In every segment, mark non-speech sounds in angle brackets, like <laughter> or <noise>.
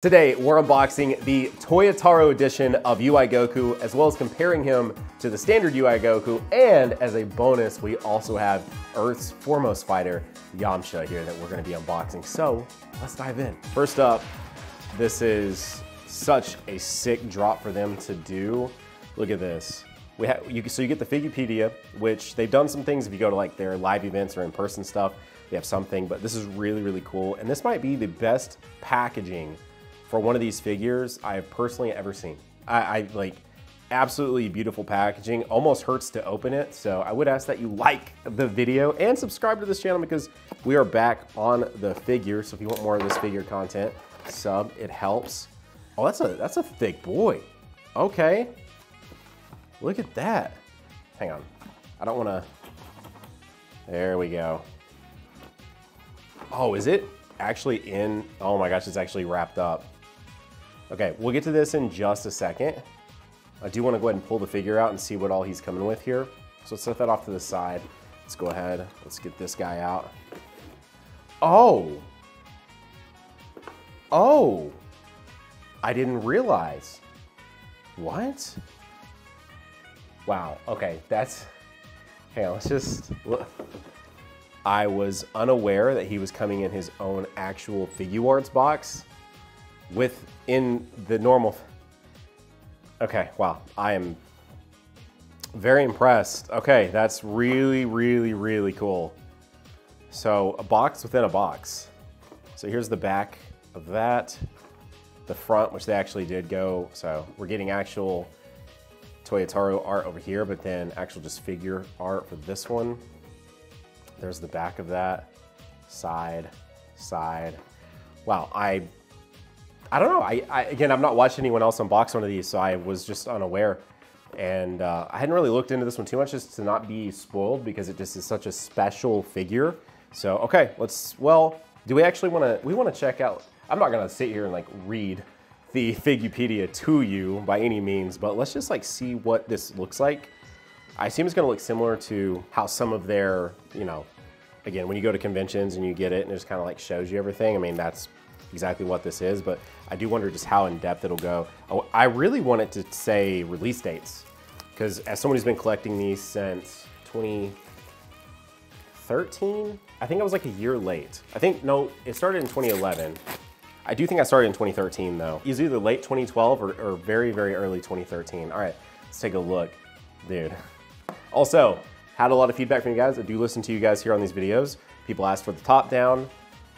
Today, we're unboxing the Toyotarou edition of UI Goku, as well as comparing him to the standard UI Goku, and as a bonus, we also have Earth's foremost fighter, Yamcha, here that we're gonna be unboxing. So, let's dive in. First up, this is such a sick drop for them to do. Look at this. We have, you, so you get the Figupedia, which they've done some things if you go to like their live events or in-person stuff, they have something, but this is really, really cool. And this might be the best packaging for one of these figures I have personally ever seen. I, I, like absolutely beautiful packaging, almost hurts to open it. So I would ask that you like the video and subscribe to this channel because we are back on the figure. So if you want more of this figure content, sub, it helps. Oh, that's a, that's a thick boy. Okay. Look at that. Hang on. I don't wanna, there we go. Oh, is it actually in, oh my gosh, it's actually wrapped up. Okay, we'll get to this in just a second. I do want to go ahead and pull the figure out and see what all he's coming with here. So let's set that off to the side. Let's go ahead, let's get this guy out. Oh! Oh! I didn't realize. What? Wow, okay, that's, hang on, let's just, look. I was unaware that he was coming in his own actual Figuarts box within the normal. Okay, wow, I am very impressed. Okay, that's really, really, really cool. So a box within a box. So here's the back of that, the front, which they actually did go. So we're getting actual Toyotarou art over here, but then actual just figure art for this one. There's the back of that, side, side. Wow, I I don't know. I, I, again, I've not watched anyone else unbox one of these, so I was just unaware. And uh, I hadn't really looked into this one too much just to not be spoiled because it just is such a special figure. So, okay, let's, well, do we actually want to, we want to check out, I'm not going to sit here and like read the <laughs> Figupedia to you by any means, but let's just like see what this looks like. I assume it's going to look similar to how some of their, you know, again, when you go to conventions and you get it and it just kind of like shows you everything. I mean, that's exactly what this is, but I do wonder just how in depth it'll go. Oh, I really want it to say release dates because as someone who's been collecting these since 2013, I think I was like a year late. I think, no, it started in 2011. I do think I started in 2013 though. It was either late 2012 or, or very, very early 2013. All right, let's take a look, dude. Also, had a lot of feedback from you guys. I do listen to you guys here on these videos. People asked for the top down.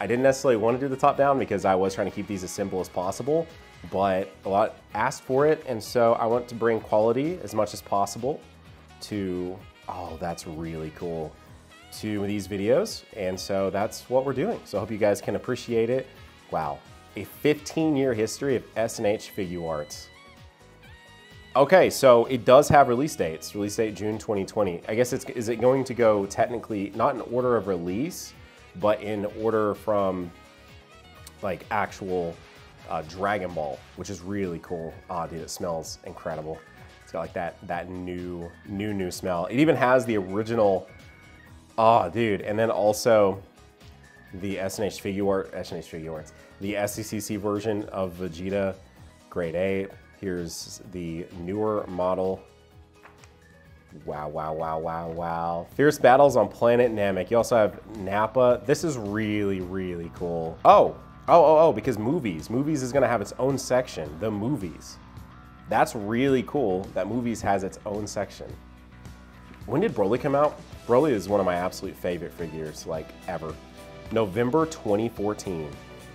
I didn't necessarily want to do the top down because I was trying to keep these as simple as possible, but a lot asked for it. And so I want to bring quality as much as possible to, oh, that's really cool, to these videos. And so that's what we're doing. So I hope you guys can appreciate it. Wow, a 15 year history of SNH Figure Figuarts. Okay, so it does have release dates. Release date June 2020. I guess it's, is it going to go technically, not in order of release, but in order from like actual uh, Dragon Ball, which is really cool. Ah, oh, dude, it smells incredible. It's got like that that new new new smell. It even has the original. Oh, dude, and then also the SNH Figuart, SNH Figuarts, the SDCC version of Vegeta, grade A. Here's the newer model Wow, wow, wow, wow, wow. Fierce battles on Planet Namek. You also have Nappa. This is really, really cool. Oh, oh, oh, oh, because movies. Movies is gonna have its own section, the movies. That's really cool that movies has its own section. When did Broly come out? Broly is one of my absolute favorite figures, like ever. November 2014.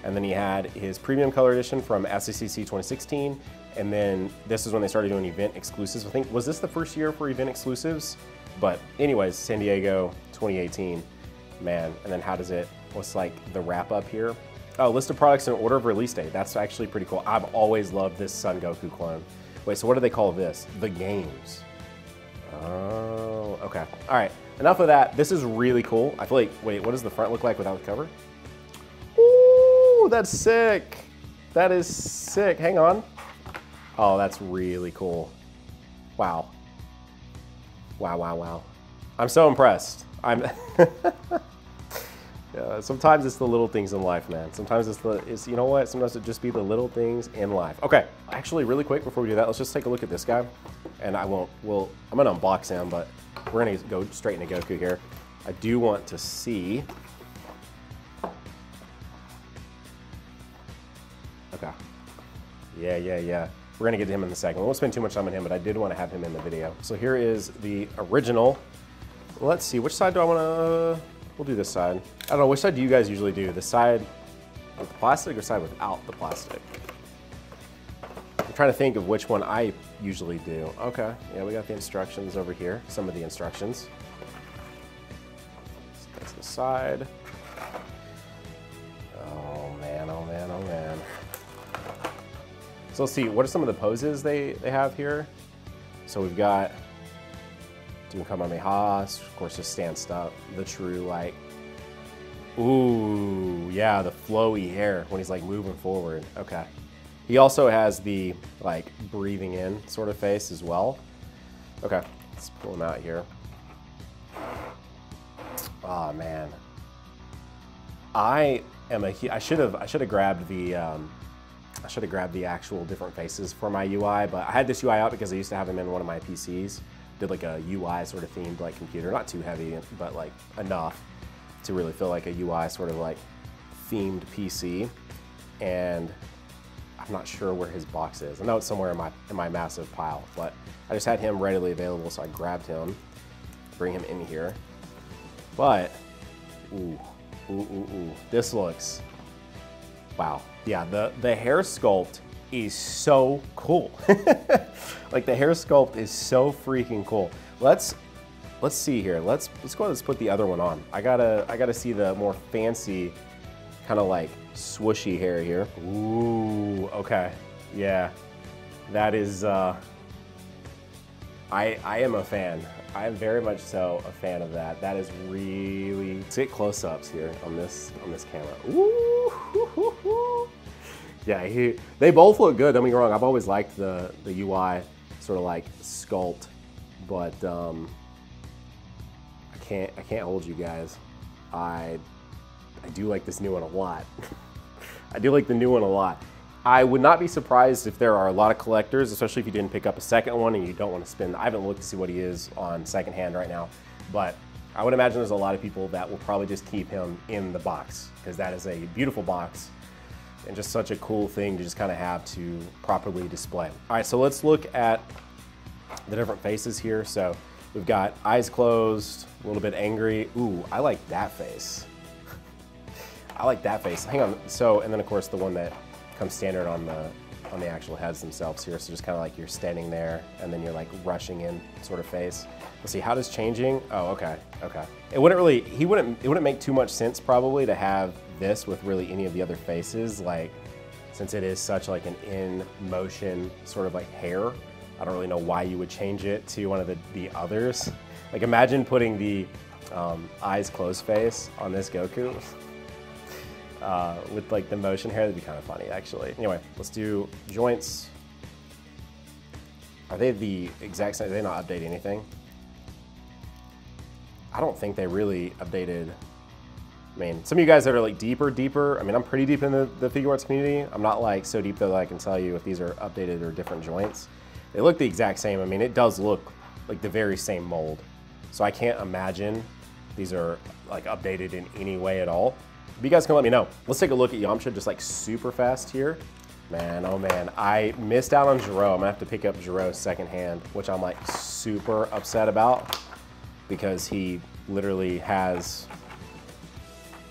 And then he had his premium color edition from SDCC 2016 and then this is when they started doing event exclusives. I think, was this the first year for event exclusives? But anyways, San Diego 2018, man. And then how does it, what's like the wrap up here? Oh, list of products in order of release date. That's actually pretty cool. I've always loved this Son Goku clone. Wait, so what do they call this? The games. Oh, okay. All right, enough of that. This is really cool. I feel like, wait, what does the front look like without the cover? That's sick. That is sick. Hang on. Oh, that's really cool. Wow. Wow, wow, wow. I'm so impressed. I'm <laughs> Yeah, sometimes it's the little things in life, man. Sometimes it's the, it's, you know what? Sometimes it just be the little things in life. Okay, actually, really quick before we do that, let's just take a look at this guy. And I won't, well, I'm gonna unbox him, but we're gonna go straight into Goku here. I do want to see. Yeah, yeah, yeah. We're gonna get to him in a second. We won't spend too much time on him, but I did want to have him in the video. So here is the original. Let's see, which side do I wanna, we'll do this side. I don't know, which side do you guys usually do? The side with the plastic or side without the plastic? I'm trying to think of which one I usually do. Okay, yeah, we got the instructions over here, some of the instructions. So that's the side. So let's see, what are some of the poses they, they have here? So we've got Doom Kamehameha, of course just stand up, the true like, ooh, yeah, the flowy hair when he's like moving forward, okay. He also has the like breathing in sort of face as well. Okay, let's pull him out here. Oh man. I am a, I should have, I should have grabbed the, um, I should have grabbed the actual different faces for my UI, but I had this UI out because I used to have them in one of my PCs. Did like a UI sort of themed like computer, not too heavy, but like enough to really feel like a UI sort of like themed PC. And I'm not sure where his box is. I know it's somewhere in my, in my massive pile, but I just had him readily available, so I grabbed him, bring him in here. But, ooh, ooh, ooh, ooh, this looks Wow. Yeah, the, the hair sculpt is so cool. <laughs> like the hair sculpt is so freaking cool. Let's let's see here. Let's let's go ahead and put the other one on. I gotta I gotta see the more fancy kind of like swooshy hair here. Ooh, okay. Yeah. That is uh I I am a fan. I am very much so a fan of that. That is really let's get close-ups here on this on this camera. Ooh, yeah, he, they both look good. Don't get me wrong. I've always liked the the UI sort of like sculpt, but um, I can't I can't hold you guys. I I do like this new one a lot. <laughs> I do like the new one a lot. I would not be surprised if there are a lot of collectors, especially if you didn't pick up a second one and you don't want to spend, I haven't looked to see what he is on secondhand right now, but I would imagine there's a lot of people that will probably just keep him in the box because that is a beautiful box and just such a cool thing to just kind of have to properly display. All right, so let's look at the different faces here. So we've got eyes closed, a little bit angry. Ooh, I like that face. <laughs> I like that face. Hang on. So, and then of course the one that comes standard on the on the actual heads themselves here. So just kind of like you're standing there and then you're like rushing in sort of face. Let's see, how does changing? Oh, okay, okay. It wouldn't really, he wouldn't, it wouldn't make too much sense probably to have this with really any of the other faces. Like, since it is such like an in motion sort of like hair, I don't really know why you would change it to one of the, the others. Like imagine putting the um, eyes closed face on this Goku <laughs> uh, with like the motion hair. That'd be kind of funny, actually. Anyway, let's do joints. Are they the exact same? Did they not update anything? I don't think they really updated. I mean, some of you guys that are like deeper, deeper. I mean, I'm pretty deep in the, the Figuarts community. I'm not like so deep though that I can tell you if these are updated or different joints. They look the exact same. I mean, it does look like the very same mold. So I can't imagine these are like updated in any way at all. But you guys can let me know. Let's take a look at Yamcha just like super fast here. Man, oh man, I missed out on Gero. I'm gonna have to pick up Gero secondhand, which I'm like super upset about because he literally has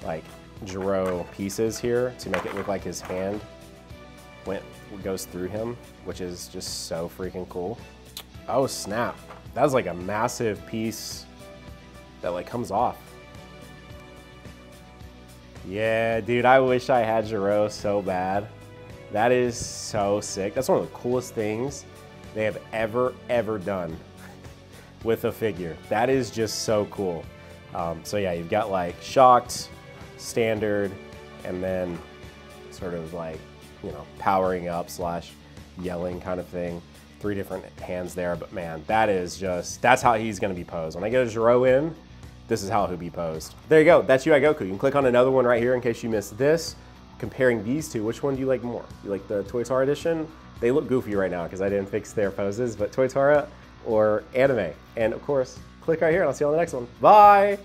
like Gero pieces here to make it look like his hand went goes through him, which is just so freaking cool. Oh snap, that's like a massive piece that like comes off. Yeah, dude, I wish I had Gero so bad. That is so sick. That's one of the coolest things they have ever, ever done <laughs> with a figure. That is just so cool. Um, so yeah, you've got like shocked, standard, and then sort of like, you know, powering up slash yelling kind of thing. Three different hands there, but man, that is just, that's how he's gonna be posed. When I get a Gero in, this is how he'll be posed. There you go, that's UI Goku. You can click on another one right here in case you missed this. Comparing these two, which one do you like more? You like the Toyotarou edition? They look goofy right now because I didn't fix their poses, but Toyotarou or anime? And of course, click right here and I'll see you on the next one. Bye!